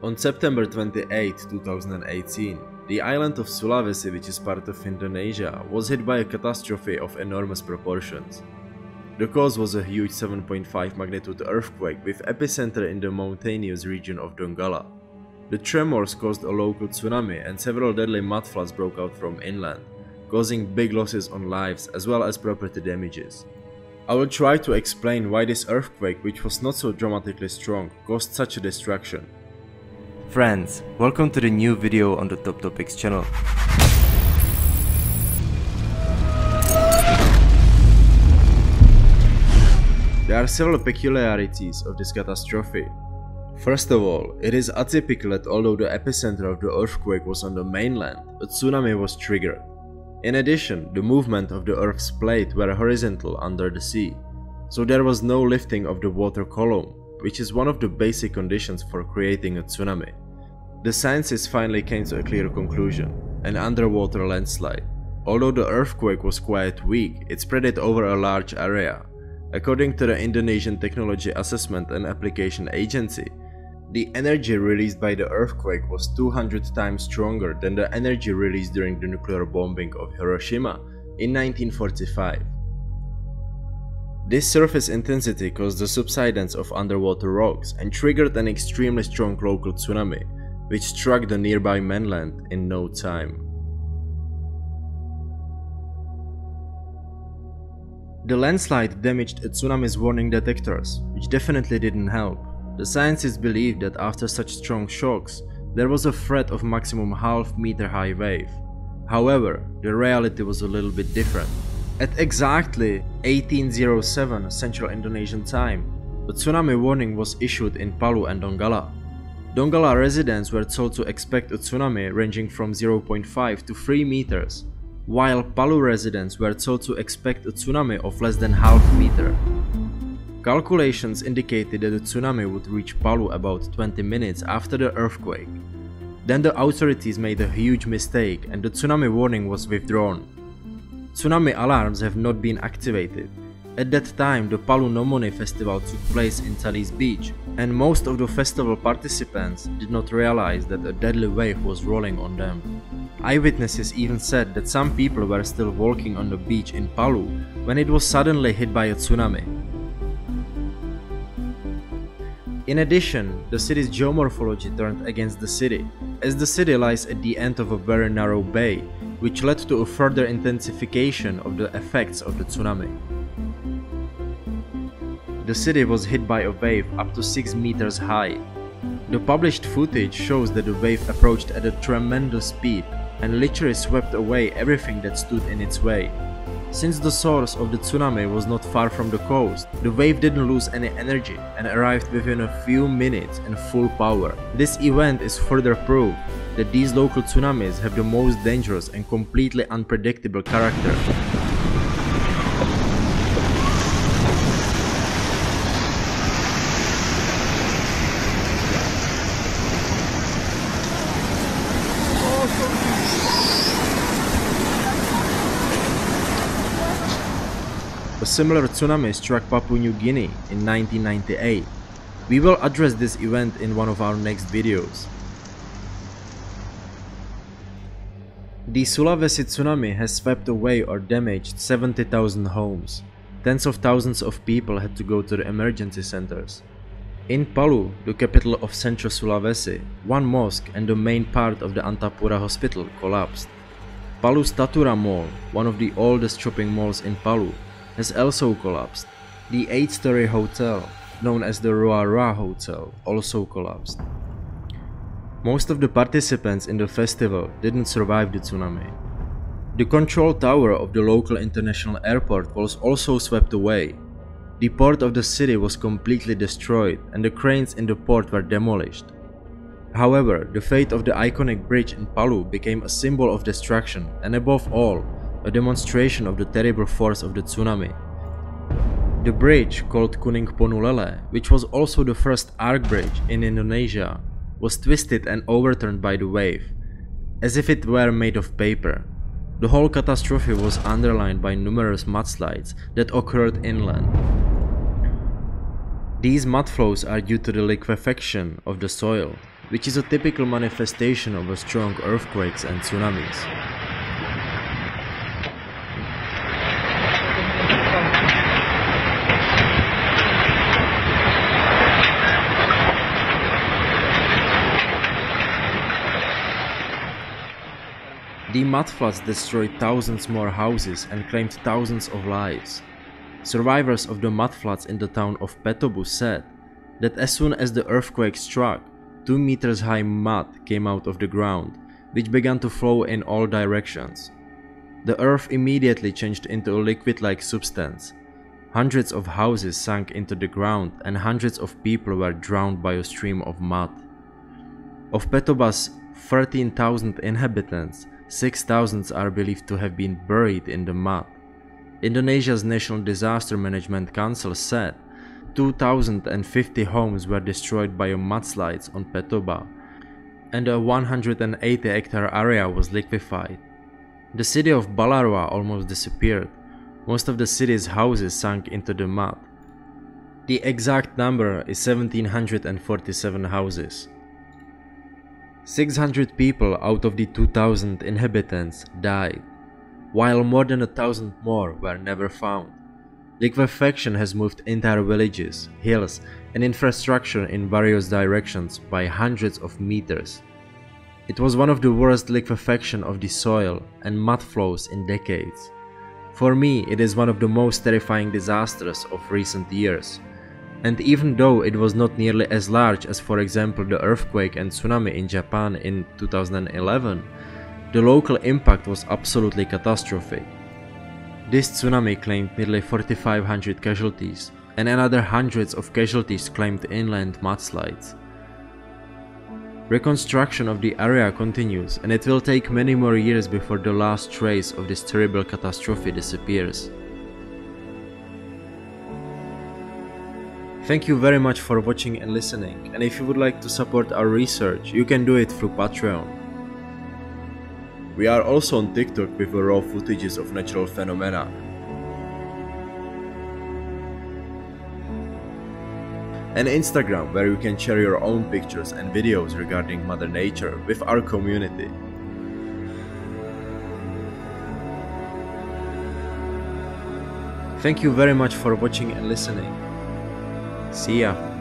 On September 28, 2018, the island of Sulawesi, which is part of Indonesia, was hit by a catastrophe of enormous proportions. The cause was a huge 7.5 magnitude earthquake with epicenter in the mountainous region of Donggala. The tremors caused a local tsunami and several deadly mudfloods broke out from inland, causing big losses on lives as well as property damages. I will try to explain why this earthquake, which was not so dramatically strong, caused such a destruction. Friends, welcome to the new video on the Top Topics channel. There are several peculiarities of this catastrophe. First of all, it is atypical that although the epicenter of the earthquake was on the mainland, a tsunami was triggered. In addition, the movement of the Earth's plate were horizontal under the sea, so there was no lifting of the water column, which is one of the basic conditions for creating a tsunami. The scientists finally came to a clear conclusion, an underwater landslide. Although the earthquake was quite weak, it spread it over a large area. According to the Indonesian Technology Assessment and Application Agency, the energy released by the earthquake was 200 times stronger than the energy released during the nuclear bombing of Hiroshima in 1945. This surface intensity caused the subsidence of underwater rocks and triggered an extremely strong local tsunami, which struck the nearby mainland in no time. The landslide damaged a tsunami's warning detectors, which definitely didn't help. The scientists believed that after such strong shocks, there was a threat of maximum half meter high wave. However, the reality was a little bit different. At exactly 1807 Central Indonesian time, a tsunami warning was issued in Palu and Donggala. Donggala residents were told to expect a tsunami ranging from 0.5 to 3 meters, while Palu residents were told to expect a tsunami of less than half meter. Calculations indicated that the tsunami would reach Palu about 20 minutes after the earthquake. Then the authorities made a huge mistake and the tsunami warning was withdrawn. Tsunami alarms have not been activated. At that time, the Palu Nomoni festival took place in Talise beach, and most of the festival participants did not realize that a deadly wave was rolling on them. Eyewitnesses even said that some people were still walking on the beach in Palu when it was suddenly hit by a tsunami. In addition, the city's geomorphology turned against the city, as the city lies at the end of a very narrow bay, which led to a further intensification of the effects of the tsunami. The city was hit by a wave up to 6 meters high. The published footage shows that the wave approached at a tremendous speed and literally swept away everything that stood in its way. Since the source of the tsunami was not far from the coast, the wave didn't lose any energy and arrived within a few minutes in full power. This event is further proof that these local tsunamis have the most dangerous and completely unpredictable character. Similar tsunami struck Papua New Guinea in 1998. We will address this event in one of our next videos. The Sulawesi tsunami has swept away or damaged 70,000 homes. Tens of thousands of people had to go to the emergency centers. In Palu, the capital of Central Sulawesi, one mosque and the main part of the Anutapura hospital collapsed. Palu's Tatura Mall, one of the oldest shopping malls in Palu, has also collapsed. The 8-story hotel, known as the Roa Hotel, also collapsed. Most of the participants in the festival didn't survive the tsunami. The control tower of the local international airport was also swept away. The port of the city was completely destroyed and the cranes in the port were demolished. However, the fate of the iconic bridge in Palu became a symbol of destruction and above all, a demonstration of the terrible force of the tsunami. The bridge, called Kuning Ponulele, which was also the first arc bridge in Indonesia, was twisted and overturned by the wave, as if it were made of paper. The whole catastrophe was underlined by numerous mudslides that occurred inland. These mudflows are due to the liquefaction of the soil. which is a typical manifestation of a strong earthquakes and tsunamis. The mudfloods destroyed thousands more houses and claimed thousands of lives. Survivors of the mudfloods in the town of Petobo said that as soon as the earthquake struck, 2 meters high mud came out of the ground, which began to flow in all directions. The earth immediately changed into a liquid-like substance. Hundreds of houses sank into the ground and hundreds of people were drowned by a stream of mud. Of Petobo's 13,000 inhabitants, 6,000 are believed to have been buried in the mud. Indonesia's National Disaster Management Council said 2,050 homes were destroyed by mudslides on Petobo, and a 180 hectare area was liquefied. The city of Balaroa almost disappeared. Most of the city's houses sank into the mud. The exact number is 1747 houses. 600 people out of the 2000 inhabitants died, while more than a thousand more were never found. Liquefaction has moved entire villages, hills, and infrastructure in various directions by hundreds of meters. It was one of the worst liquefaction of the soil and mud flows in decades. For me, it is one of the most terrifying disasters of recent years. And even though it was not nearly as large as for example the earthquake and tsunami in Japan in 2011, the local impact was absolutely catastrophic. This tsunami claimed nearly 4500 casualties and another hundreds of casualties claimed inland mudslides. Reconstruction of the area continues and it will take many more years before the last trace of this terrible catastrophe disappears. Thank you very much for watching and listening, and if you would like to support our research, you can do it through Patreon. We are also on TikTok with raw footages of natural phenomena. And Instagram where you can share your own pictures and videos regarding Mother Nature with our community. Thank you very much for watching and listening. See ya.